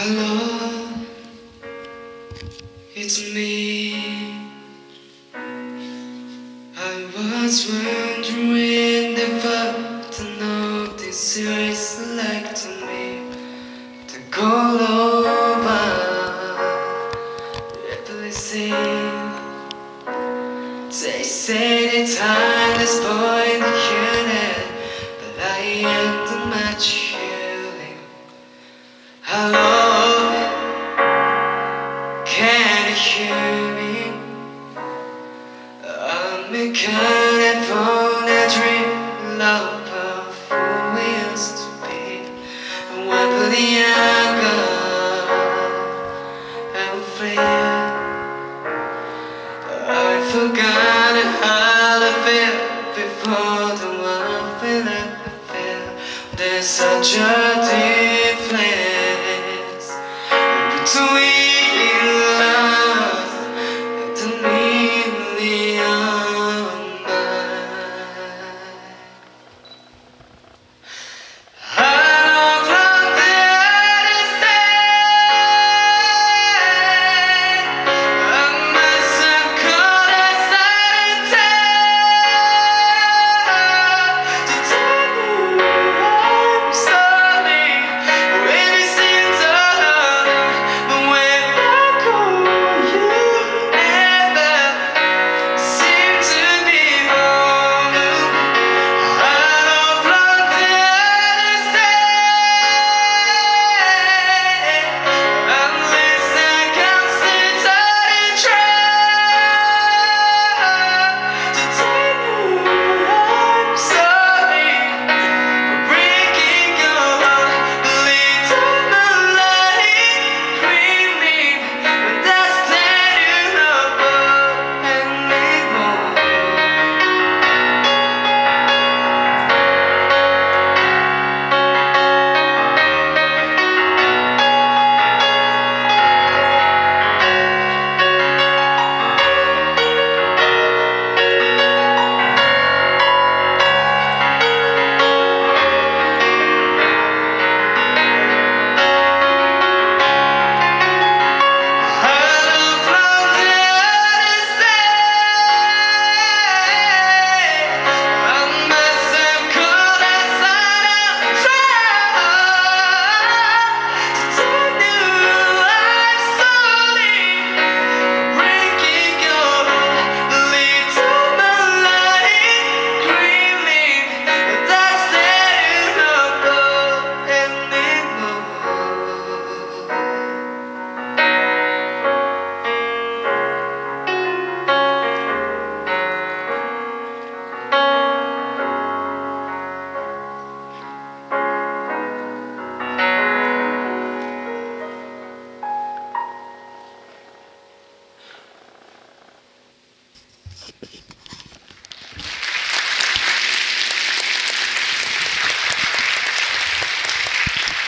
Hello, it's me. I was wondering if I to know this is like to me to go over everything. They say it's timeless, boy. Of on a dream, who we used to be. Younger, I'm free. I forgot how to feel before the one I feel. There's such a deep